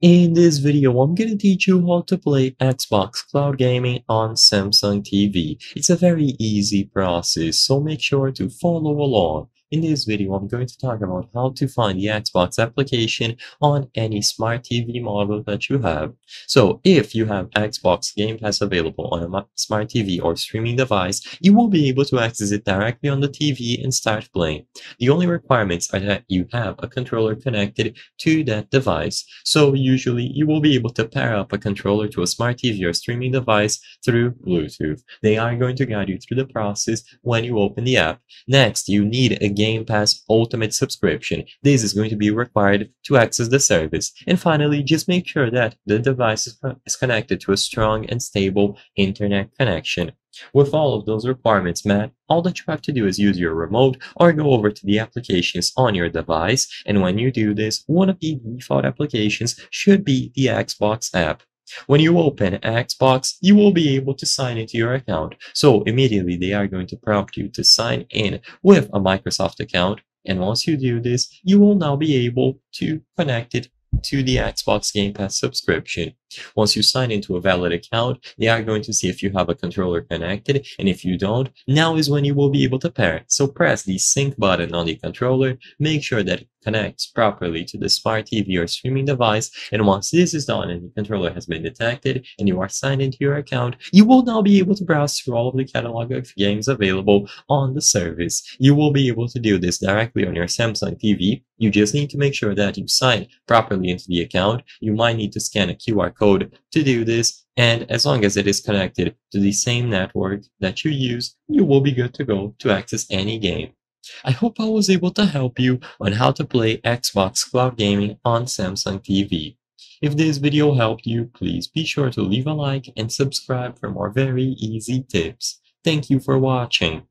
In this video, I'm gonna teach you how to play Xbox Cloud Gaming on Samsung TV. It's a very easy process, so make sure to follow along. In this video, I'm going to talk about how to find the Xbox application on any smart TV model that you have. So if you have Xbox Game Pass available on a smart TV or streaming device, you will be able to access it directly on the TV and start playing. The only requirements are that you have a controller connected to that device. So usually you will be able to pair up a controller to a smart TV or streaming device through Bluetooth. They are going to guide you through the process when you open the app. Next, you need a Game Pass Ultimate subscription. This is going to be required to access the service. And finally, just make sure that the device is connected to a strong and stable internet connection. With all of those requirements met, all that you have to do is use your remote or go over to the applications on your device. And when you do this, one of the default applications should be the Xbox app. When you open Xbox, you will be able to sign into your account. So immediately they are going to prompt you to sign in with a Microsoft account. And once you do this, you will now be able to connect it to the Xbox Game Pass subscription. Once you sign into a valid account, they are going to see if you have a controller connected, and if you don't, now is when you will be able to pair it. So press the sync button on the controller, make sure that it connects properly to the smart TV or streaming device, and once this is done and the controller has been detected and you are signed into your account, you will now be able to browse through all of the catalog of games available on the service. You will be able to do this directly on your Samsung TV. You just need to make sure that you sign properly into the account. You might need to scan a QR code to do this, and as long as it is connected to the same network that you use, you will be good to go to access any game. I hope I was able to help you on how to play Xbox Cloud Gaming on Samsung TV. If this video helped you, please be sure to leave a like and subscribe for more very easy tips. Thank you for watching.